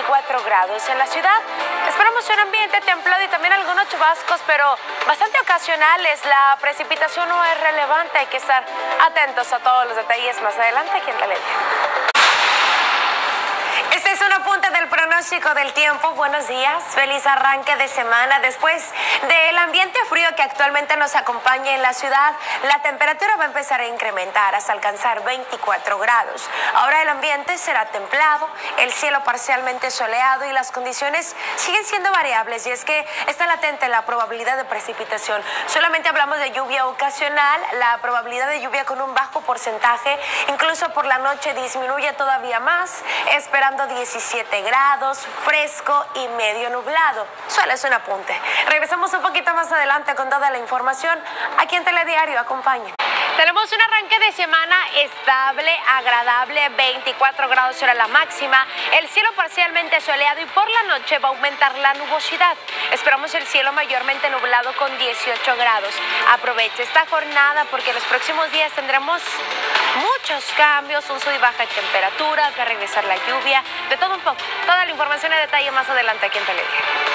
24 grados en la ciudad. Esperamos un ambiente templado y también algunos chubascos, pero bastante ocasionales. La precipitación no es relevante, hay que estar atentos a todos los detalles más adelante aquí en Telediario. Este es un apunte del pronóstico del tiempo. Buenos días, feliz arranque de semana. Después del ambiente frío que actualmente nos acompaña en la ciudad, la temperatura va a empezar a incrementar hasta alcanzar 24 grados. Ahora el ambiente será templado, el cielo parcialmente soleado y las condiciones siguen siendo variables y es que está latente la probabilidad de precipitación. Solamente hablamos de lluvia ocasional, la probabilidad de lluvia con un bajo porcentaje, incluso por la noche disminuye todavía más, esperando 17 grados, fresco y medio nublado. Solo es un apunte. Regresamos un poquito más adelante con toda la información. Aquí en Telediario, acompañen. Tenemos un arranque de semana estable, agradable, 24 grados será la máxima, el cielo parcialmente soleado y por la noche va a aumentar la nubosidad. Esperamos el cielo mayormente nublado con 18 grados. Aproveche esta jornada porque los próximos días tendremos muchos cambios, un sub y baja de temperaturas, va a regresar la lluvia, de todo un poco. Toda la información en detalle más adelante aquí en Televisión.